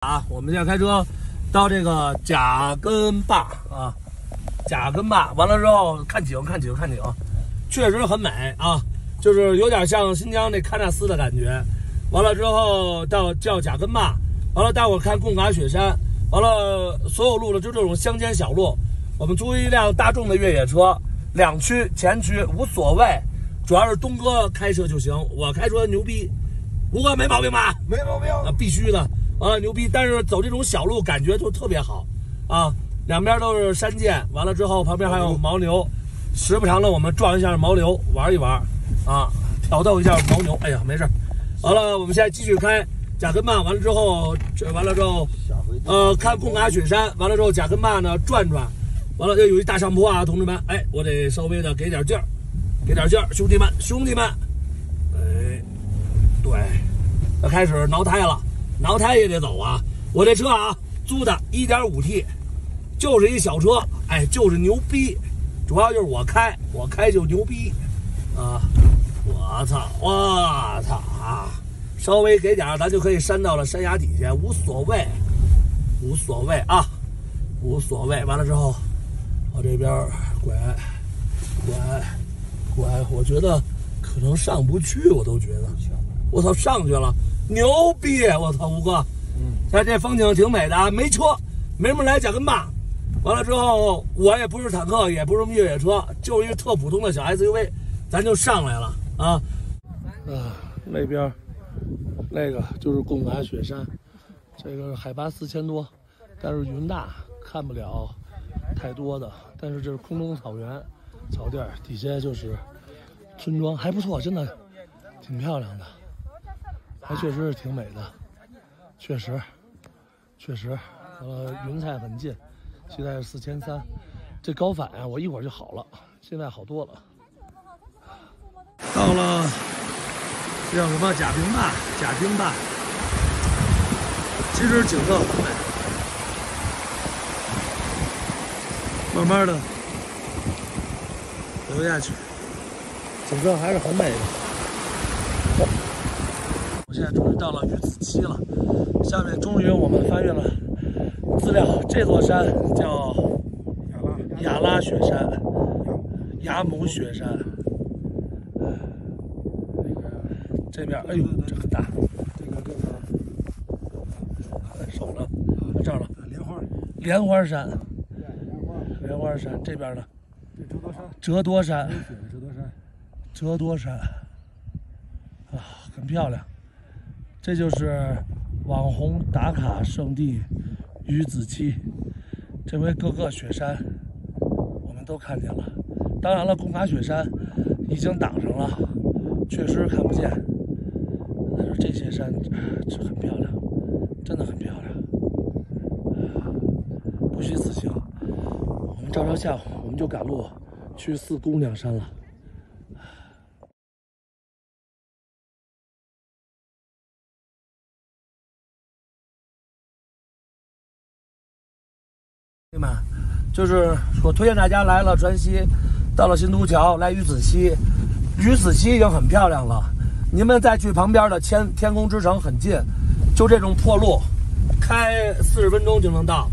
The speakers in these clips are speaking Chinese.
啊，我们现在开车到这个贾根坝啊，贾根坝完了之后看景，看景，看景，确实很美啊，就是有点像新疆那喀纳斯的感觉。完了之后到叫贾根坝，完了待会儿看贡嘎雪山，完了所有路呢就这种乡间小路。我们租一辆大众的越野车，两驱前驱无所谓，主要是东哥开车就行，我开车牛逼。吴哥没毛病吧？没毛病。啊，必须的。啊牛逼，但是走这种小路感觉就特别好啊，两边都是山涧，完了之后旁边还有牦牛，时不常的我们撞一下牦牛玩一玩啊，挑逗一下牦牛。哎呀，没事。完了，我们现在继续开贾根坝，完了之后这完了之后，呃，看贡嘎雪山，完了之后贾根坝呢转转，完了又有一大上坡啊，同志们，哎，我得稍微的给点劲儿，给点劲儿，兄弟们，兄弟们，哎，对，要开始挠胎了。挠胎也得走啊！我这车啊，租的 1.5T，就是一小车，哎，就是牛逼，主要就是我开，我开就牛逼啊！我操，我操啊！稍微给点，咱就可以山到了山崖底下，无所谓，无所谓啊，无所谓。完了之后，往这边拐，拐，拐，我觉得可能上不去，我都觉得，我操，上去了。牛逼！我操，吴哥，嗯，这这风景挺美的啊。没车，没什么来甲根坝。完了之后，我也不是坦克，也不是越野车，就一个特普通的小 SUV，咱就上来了啊。啊，那边那个就是贡嘎雪山，这个海拔四千多，但是云大，看不了太多的。但是这是空中草原，草地底下就是村庄，还不错，真的挺漂亮的。还确实是挺美的，确实，确实，呃，云彩很近，现在是四千三，这高反啊，我一会儿就好了，现在好多了。到了，叫什么贾平坝？贾平坝，其实景色很美，慢慢的游下去，景色还是很美的。到了鱼子期了，下面终于我们翻阅了资料，这座山叫雅拉雪山，雅姆雪山。这边，哎呦，这很大，这个这个，手了，这儿了，莲花，莲花山，莲花山这边呢，折多山，折多山，折多山，折多山，啊，很漂亮。这就是网红打卡圣地鱼子期，这回各个雪山我们都看见了。当然了，贡嘎雪山已经挡上了，确实看不见。但是这些山是很漂亮，真的很漂亮。不虚此行，我们照照相，我们就赶路去四姑娘山了。们，就是我推荐大家来了川西，到了新都桥，来鱼子西，鱼子西已经很漂亮了。你们再去旁边的天天空之城很近，就这种破路，开四十分钟就能到。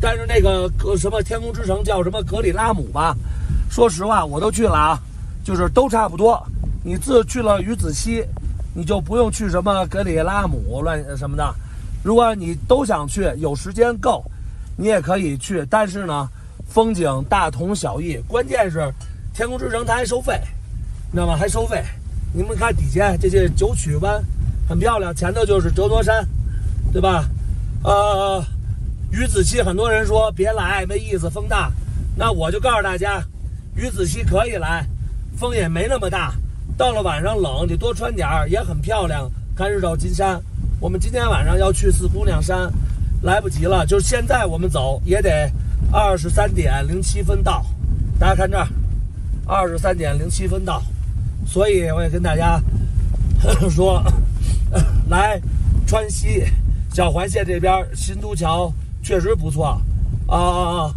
但是那个什么天空之城叫什么格里拉姆吧？说实话，我都去了啊，就是都差不多。你自去了鱼子西，你就不用去什么格里拉姆乱什么的。如果你都想去，有时间够。你也可以去，但是呢，风景大同小异。关键是天空之城它还收费，你知道吗？还收费。你们看底下这些九曲湾很漂亮，前头就是折多山，对吧？呃，鱼子期很多人说别来没意思，风大。那我就告诉大家，鱼子期可以来，风也没那么大。到了晚上冷，你多穿点儿，也很漂亮。看日照金山，我们今天晚上要去四姑娘山。来不及了，就是现在我们走也得二十三点零七分到。大家看这儿，二十三点零七分到，所以我也跟大家 说，来川西小环线这边新都桥确实不错啊啊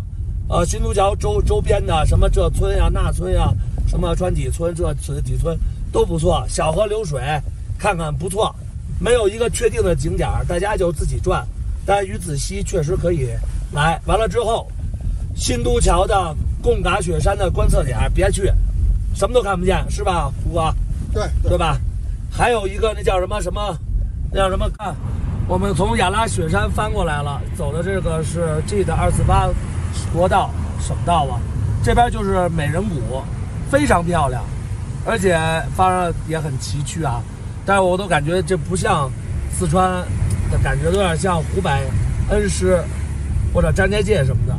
啊！新都桥周周边的什么这村呀那村呀，什么川底村这村几村都不错，小河流水看看不错，没有一个确定的景点，大家就自己转。但鱼子西确实可以来。完了之后，新都桥的贡嘎雪山的观测点别去，什么都看不见，是吧，胡哥？对对吧？还有一个那叫什么什么，那叫什么？看，我们从雅拉雪山翻过来了，走的这个是 G 的二四八国道省道啊，这边就是美人谷，非常漂亮，而且发上也很崎岖啊。但是我都感觉这不像四川感觉，有点像湖北恩施或者张家界什么的，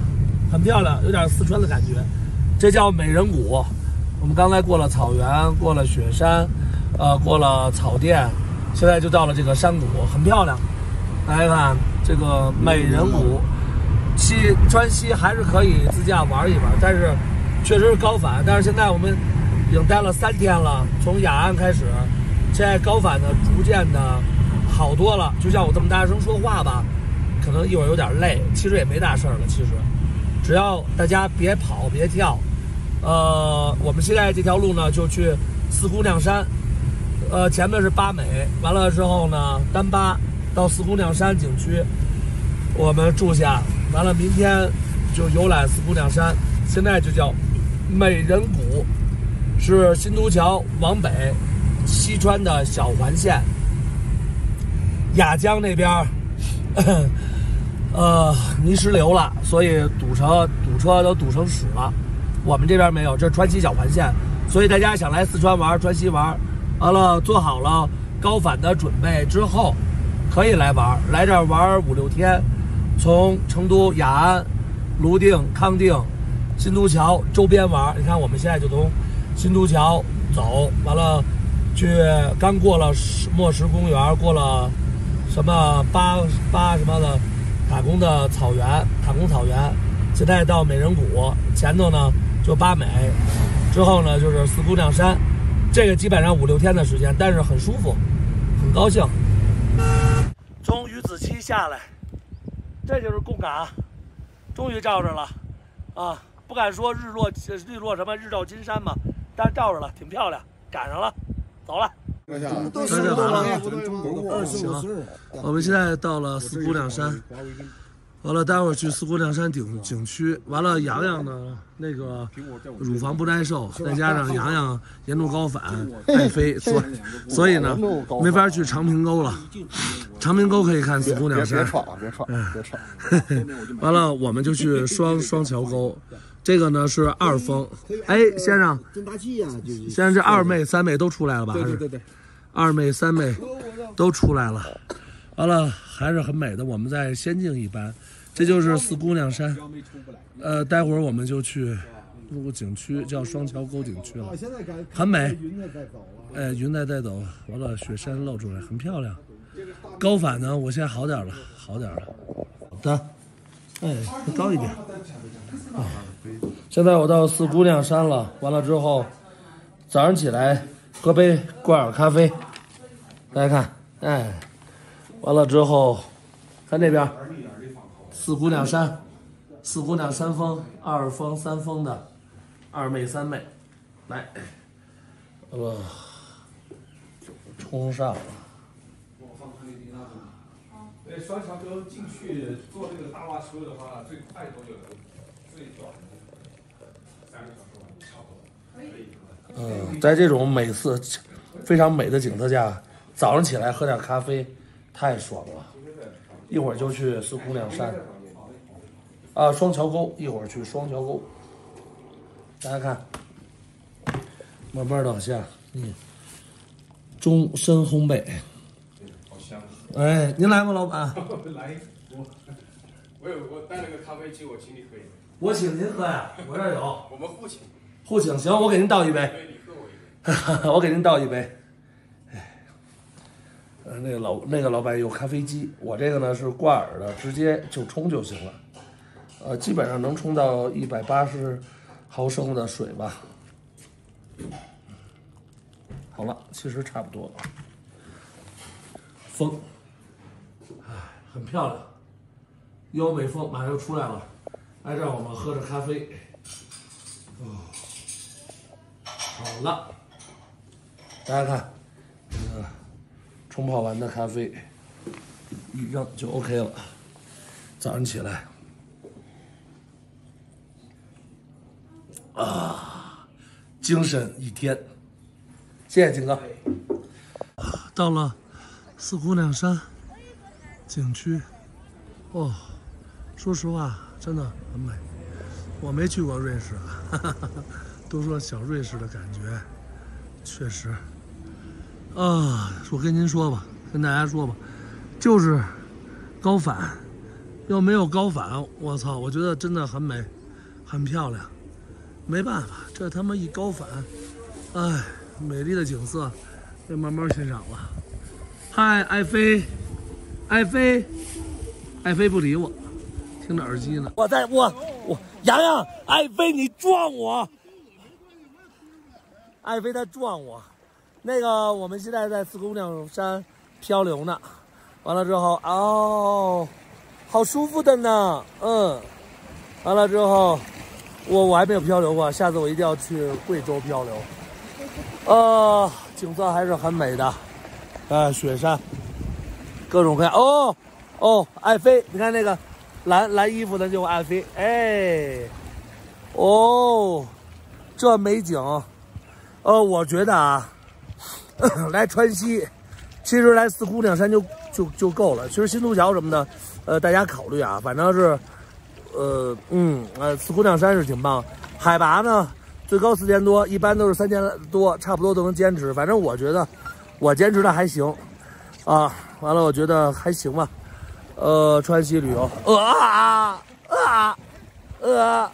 很漂亮，有点四川的感觉。这叫美人谷。我们刚才过了草原，过了雪山，呃，过了草甸，现在就到了这个山谷，很漂亮。大家看这个美人谷，西川西还是可以自驾玩一玩，但是确实是高反。但是现在我们已经待了三天了，从雅安开始，现在高反呢逐渐的好多了。就像我这么大声说话吧，可能一会儿有点累，其实也没大事儿了。其实只要大家别跑别跳。呃，我们现在这条路呢，就去四姑娘山，呃，前面是八美，完了之后呢，丹巴到四姑娘山景区，我们住下，完了明天就游览四姑娘山，现在就叫美人谷，是新都桥往北西川的小环线，雅江那边，呃，泥石流了，所以堵车堵车都堵成屎了。我们这边没有，这是川西小环线，所以大家想来四川玩、川西玩，完了做好了高反的准备之后，可以来玩，来这儿玩五六天，从成都、雅安、泸定、康定、新都桥周边玩。你看，我们现在就从新都桥走，完了去刚过了墨石公园，过了什么八八什么的塔公的草原，塔公草原，现在到美人谷前头呢。就八美，之后呢就是四姑娘山，这个基本上五六天的时间，但是很舒服，很高兴。从鱼子期下来，这就是贡嘎，终于照着了，啊，不敢说日落日落什么日照金山嘛，但是照着了，挺漂亮，赶上了，走了。都是完了行，我们现在到了四姑娘山。完了，待会儿去四姑娘山景景区。完了，洋洋呢，那个乳房不耐受，再加上洋洋严重高反爱飞，所 所以呢，没法去长平沟了。长平沟可以看四姑娘山。别别别闯，别闯。完了，我们就去双双桥沟，这个呢是二峰。哎，先生，先生，这二妹三妹都出来了吧？对对对对，二妹三妹都出来了。完了，还是很美的。我们在仙境一般。这就是四姑娘山，呃，待会儿我们就去入景区，叫双桥沟景区了，很美。哎，云在带走，完了雪山露出来，很漂亮。高反呢，我现在好点了，好点了。好的，哎，高一点。啊，现在我到四姑娘山了，完了之后，早上起来喝杯挂耳咖啡，大家看，哎，完了之后，看那边。四姑娘山，四姑娘山峰，二峰三峰的二妹三妹，来，呃，冲上了。哎，双桥沟进去坐这个大巴车的话，最快多久能？最短三个小时吧，差不多。可以。嗯，在这种美色、非常美的景色下，早上起来喝点咖啡，太爽了。一会儿就去四姑娘山，啊，双桥沟，一会儿去双桥沟。大家看，慢慢往下，嗯，中深烘焙。哎，您来吗，老板？来，我我有我带了个咖啡机，我请你喝一杯。我请您喝呀，我这有。我们互请。互请，行，我给您倒一杯。你喝我一杯。我给您倒一杯。呃，那个老那个老板有咖啡机，我这个呢是挂耳的，直接就冲就行了。呃，基本上能冲到一百八十毫升的水吧。好了，其实差不多了。风，哎，很漂亮，优美风马上就出来了。来这儿我们喝着咖啡。哦，好了，大家看，这个。冲泡完的咖啡一扔就 OK 了。早上起来，啊，精神一天。谢谢金哥。到了四姑娘山景区，哦，说实话，真的很美。我没去过瑞士，哈哈哈哈都说小瑞士的感觉，确实。啊，我跟您说吧，跟大家说吧，就是高反，要没有高反，我操，我觉得真的很美，很漂亮。没办法，这他妈一高反，哎，美丽的景色，得慢慢欣赏了。嗨，爱妃，爱妃，爱妃不理我，听着耳机呢。我在我我洋洋，爱妃你撞我，爱妃在撞我。那个我们现在在四姑娘山漂流呢，完了之后哦，好舒服的呢，嗯，完了之后我我还没有漂流过，下次我一定要去贵州漂流。呃，景色还是很美的，呃，雪山，各种各样。哦哦，爱妃，你看那个蓝蓝衣服的就爱妃，哎，哦，这美景，呃，我觉得啊。来川西，其实来四姑娘山就就就够了。其实新都桥什么的，呃，大家考虑啊。反正是，呃，嗯，呃，四姑娘山是挺棒。海拔呢，最高四千多，一般都是三千多，差不多都能坚持。反正我觉得，我坚持的还行，啊，完了，我觉得还行吧。呃，川西旅游，呃啊啊啊！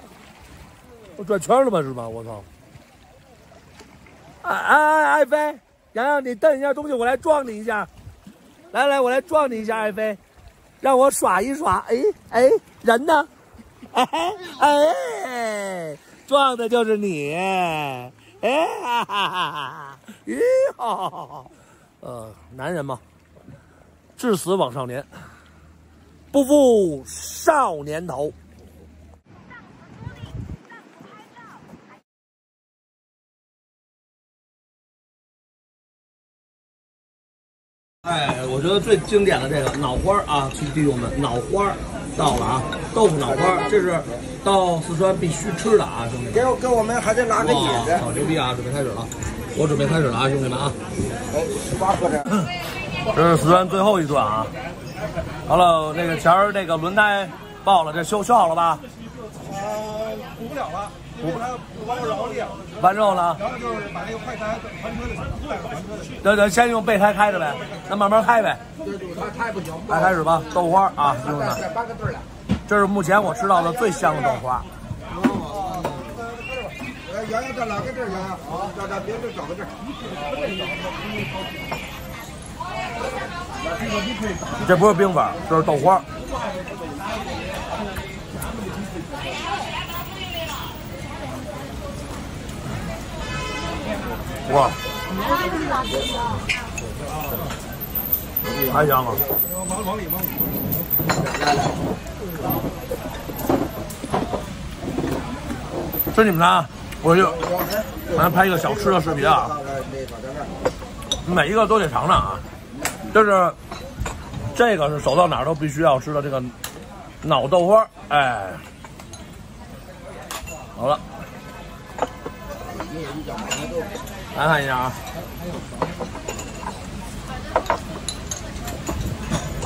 我转圈了吧？是吧？我操！哎哎爱妃。洋洋，你蹬一下东西，我来撞你一下。来来，我来撞你一下，爱妃，让我耍一耍。哎哎，人呢？哎哎，撞的就是你。哎哈哈哈哈！咦哈，呃，男人嘛，至死枉少年，不负少年头。哎，我觉得最经典的这个脑花啊，兄弟兄们，脑花到了啊，豆腐脑花，这是到四川必须吃的啊，兄弟。给我给我们还得拿个椅子。好牛逼啊！准备开始了，我准备开始了啊，兄弟们啊。哎，十八个这。这是四川最后一段啊。完了，那个前儿那个轮胎爆了，这修修好了吧？呃，补不了了。补不了，补完肉裂了。完肉了。然后就是把那个快车。对对，先用备胎开着呗，那慢慢开呗。对对，它开不行。来开始吧，豆花啊，兄弟们。再搬个字了。这是目前我吃到的最香的豆花。哦。呃，洋洋这哪个字？洋洋，好，找找别的找个字。这不是冰粉，这是豆花。哇！还香吗？往往里往里。来来。是你们仨，我就咱拍一个小吃的视频啊。每一个都得尝尝啊。就是这个是走到哪儿都必须要吃的这个脑豆花，哎，好了。来看一下啊！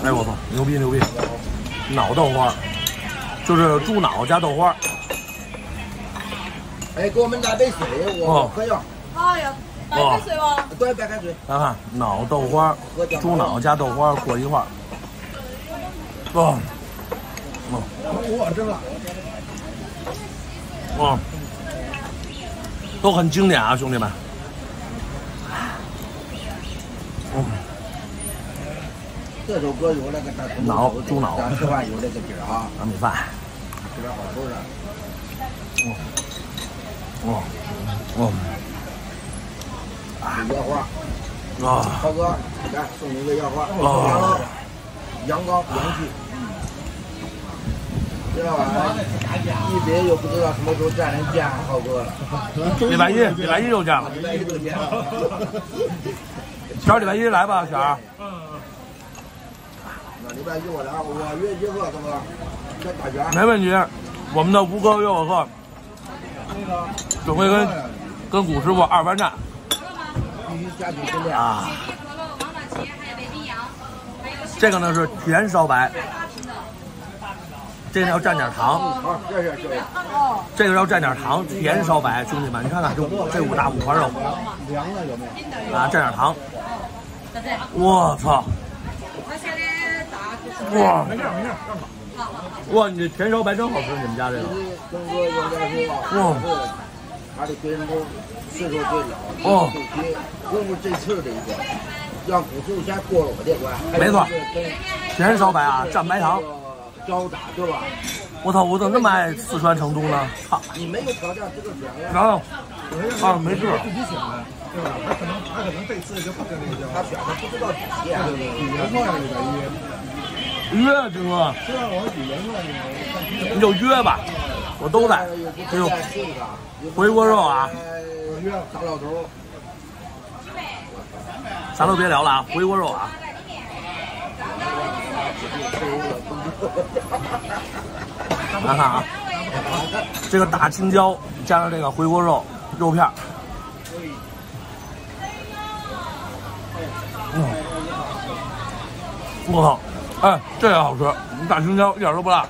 哎我操，牛逼牛逼！脑豆花，就是猪脑加豆花。哎，给我们来杯水，我喝药。好呀，白开水吗？对，白开水。来看脑豆花，猪脑加豆花和一块儿。哇！哇，真辣！哇！都很经典啊，兄弟们。嗯，这首歌有那个脑猪脑，吃饭有那个底儿啊，米饭，吃点好吃的。哦，哦，哦，腰花，啊，涛哥，来送你一个腰花，啊，阳刚阳气。这玩意儿一别又不知道什么时候再能见浩哥了。礼拜一，礼拜一就见了。礼拜一就见。小礼拜一来吧，小二。那礼拜一我俩我约约克怎么了？在大学。没问题。我们的吴哥约我课，准备跟跟古师傅二番战。啊。这个呢是甜烧白，这个要蘸点糖。这个要蘸点糖，甜烧白，兄弟们，你看看这这五大五花肉凉了有？啊，蘸点糖。我操！哇！没事没事，哇，你这甜烧白真好吃，你们家这个。哇是他的兵工岁数最老，哦最接功夫最次的一个，让古树先过了我这关。没错全是跟甜烧白啊，蘸白糖。招打对吧？我操，我怎么那么爱四川成都呢？操！你没有条件这个选呀，然后啊，没事。自己选的，对吧？他可能他可能这次就不跟那个叫他选的不知道底线。语言上有点约，约哥，虽然我语言上有你就约吧，我都在。哎呦，回锅肉啊！约大老头，啥都别聊了啊，回锅肉啊！看看啊，这个大青椒加上这个回锅肉肉片儿，嗯，我靠，哎，这个好吃，大青椒一点都不辣。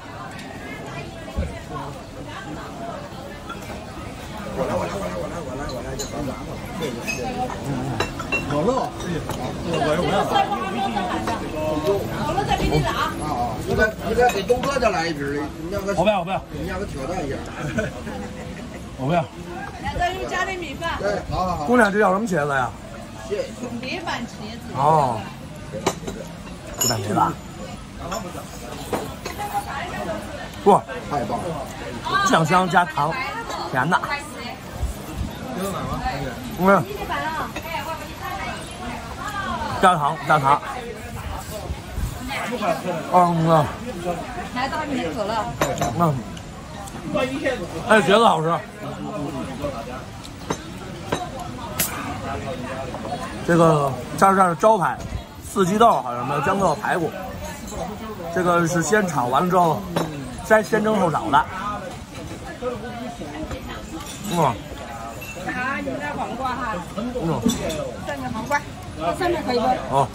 我来我来我来我来我来我来，就搞咱们这个这个。可乐，我我我好了，再给你打。啊啊！应该应该给东哥再来一瓶儿，你让个我不要，我不要，你让个挑战一下。我不要。两个有加点米饭，对，好好好，姑娘，这叫什么茄子呀？谢谢。米饭茄子。哦，鸡蛋茄子啊。哇，太棒了！酱香加糖，甜的。嗯，加糖加糖。嗯啊来打你的可乐。嗯。哎，茄子好吃。这个这儿这儿招牌四季豆，好像没有姜豆排骨。这个是先炒完了之后，先先蒸后炒的。嗯啊，你们的黄瓜哈，嗯蘸个黄瓜，上面可以不？哦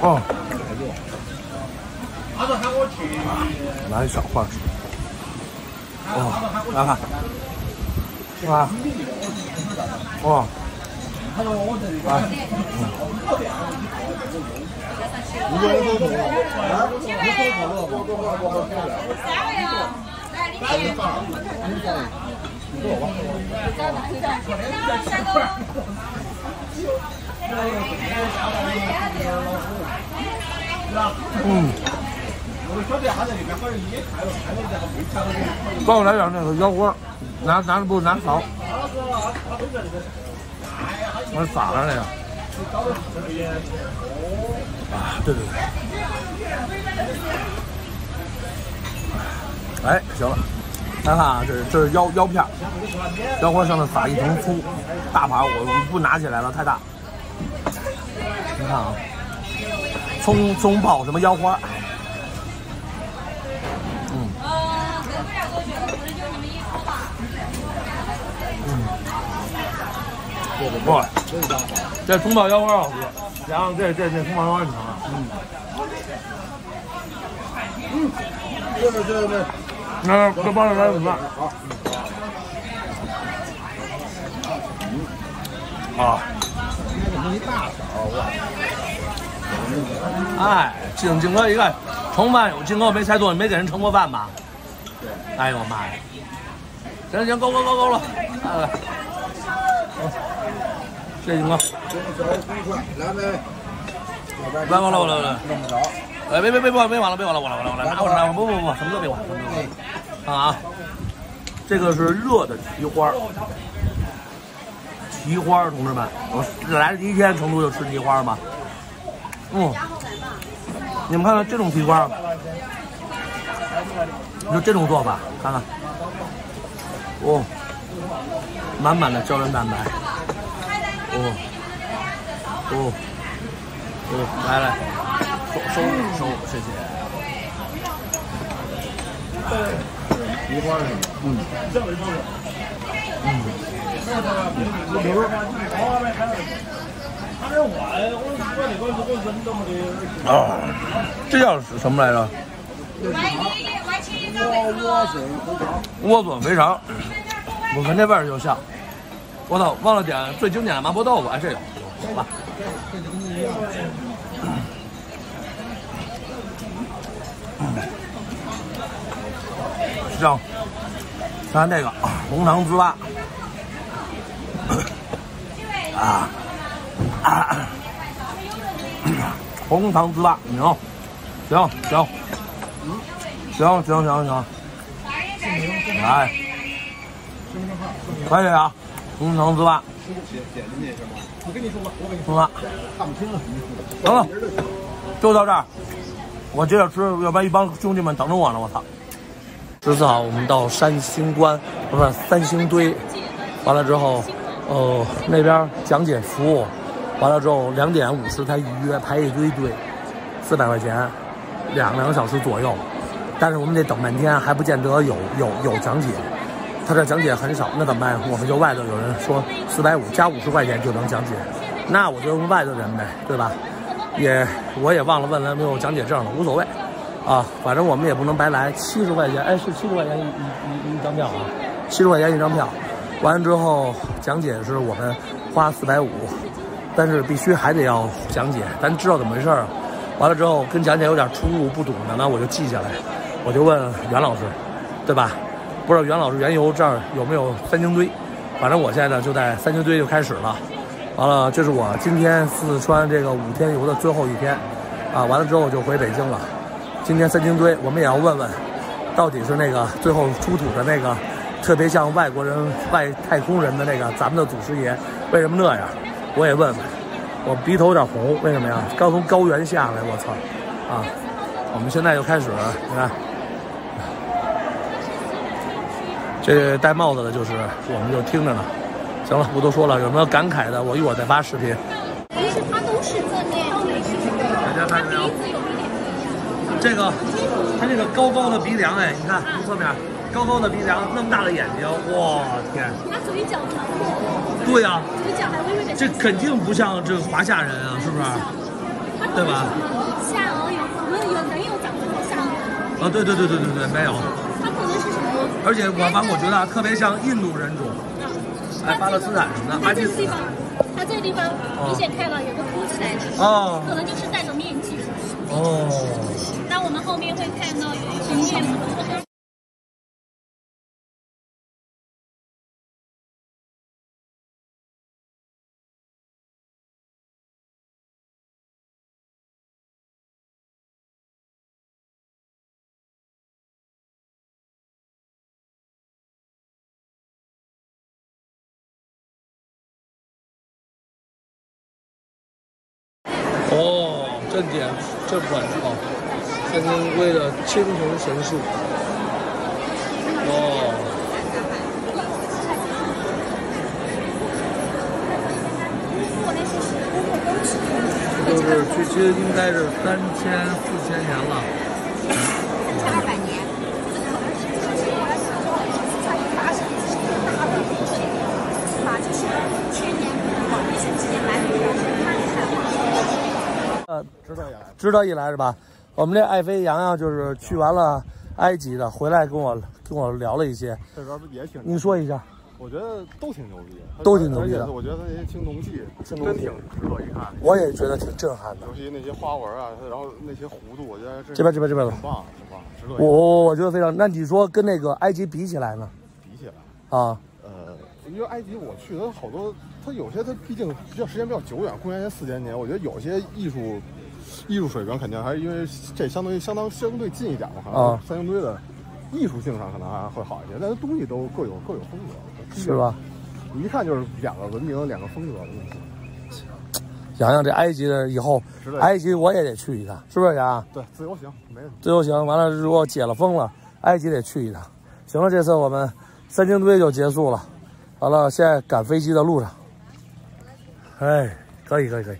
哦。拿一小块。哦，来看，啊，哦，啊，你这喝可乐，啊，你喝可乐不？嗯。帮我来点那个腰花，拿拿着不拿勺，我撒上那个。啊，对对对。哎，行了，看看啊，这是这是腰腰片，腰花上面撒一层粗，大盘我不拿起来了，太大。你看啊，葱葱爆什么腰花？嗯。嗯，哇，这葱爆腰花好吃，然后这这这葱爆腰花你尝尝，对对对对，那这帮着来米饭好。啊。一大！哎，金金哥一个盛饭，金哥没猜错，没给人盛过饭吧？哎呦我妈呀！行行，够够够够了，来来，谢谢金哥，来没？来过来过来过来，那么着，哎别别别别别完了别完了完了完了完了，拿过来拿过来，不不不，什么都别管，什么都别管，看啊，这个是热的蹄花，蹄花，同志们，我来的第一天成都就吃蹄花嘛，嗯，你们看看这种蹄花，就这种做法，看看，哦，满满的胶原蛋白，哦，哦，来来，收收收，谢谢。一块儿的，嗯，啊，这叫是什么来着？莴笋肥肠，我闻这味儿就像。我操，忘了点最经典的麻婆豆腐，哎，这有，有吧？行，咱这个红糖糍粑，啊。啊，红糖糍粑，牛，行行，行行行行，来，可以啊，红糖糍粑，我跟你说吧，我跟你糍粑，看不清了。行了，就到这儿，我接着吃，要不然一帮兄弟们等着我呢，我操！十四号我们到三星关，不是三星堆，完了之后，呃，那边讲解服务，完了之后两点五十才预约，排一堆队，四百块钱，两两个小时左右，但是我们得等半天，还不见得有有有讲解，他这讲解很少，那怎么办？我们就外头有人说四百五加五十块钱就能讲解，那我就用外头人呗，对吧？也我也忘了问了没有讲解证了，无所谓，啊，反正我们也不能白来，七十块钱，哎，是七十块钱一一一张票啊，七十块钱一张票，完了之后讲解是我们花四百五，但是必须还得要讲解，咱知道怎么回事儿。完了之后跟讲解有点出入不懂的呢，我就记下来，我就问袁老师，对吧？不知道袁老师原油这儿有没有三星堆，反正我现在呢就在三星堆就开始了。完了，这是我今天四川这个五天游的最后一天，啊，完了之后我就回北京了。今天三星堆，我们也要问问，到底是那个最后出土的那个，特别像外国人、外太空人的那个咱们的祖师爷，为什么那样？我也问问。我鼻头有点红，为什么呀？刚从高原下来，我操！啊，我们现在就开始，你看，这戴帽子的就是，我们就听着呢。行了，不多说了，有什么感慨的，我一会儿再发视频。其实它都是正面的，大家看见没有？这个，它这个高高的鼻梁，哎，你看从侧面，高高的鼻梁，那么大的眼睛，我天！它嘴角长过，对呀、嘴角还微微的这肯定不像这个华夏人啊，是不是？它对吧？下颚有，我们有人有长这种下颚，啊，对对对对对对，没有。它可能是什么？而且我反正我觉得啊特别像印度人种，哎，巴勒斯坦什么的，它巴基斯坦这个地方，它这个地方明显看到有个凸起来的，哦可能就是带着。哦，那我们后面会看到有一些面膜。哦，正点这款哦，三星龟的青铜神树。哦，就是距今应该是三千四千年了。二百年，这可能是就是我的始终也是在发生一些大的地震，是吧？就是千年往前几年来比较是看看嘛。呃，知道呀，知道一来是吧？我们这爱妃洋洋就是去完了埃及的，回来跟我跟我聊了一些，这边不也挺，您说一下。我觉得都挺牛逼，都挺牛逼的我觉得那些青铜器青铜器真挺值得一看，我也觉得挺震撼的。尤其那些花纹啊，然后那些弧度，我觉得这边这边这边挺棒，挺棒，值得一。我我我觉得非常。那你说跟那个埃及比起来呢？比起来，啊，呃，因为埃及我去的好多，它有些它毕竟比较时间比较久远，公元前四千年，我觉得有些艺术艺术水平肯定还是因为这相当于相当相对近一点嘛，可能啊三星堆的艺术性上可能还会好一些，但是东西都各有各有风格，是吧？？你一看就是两个文明、两个风格的东西。洋洋这埃及的以后，埃及我也得去一趟，是不是洋洋？对，自由行没问题。自由行完了，如果解了封了，埃及得去一趟。行了，这次我们三星堆就结束了，完了现在赶飞机的路上。哎，可以可以可以。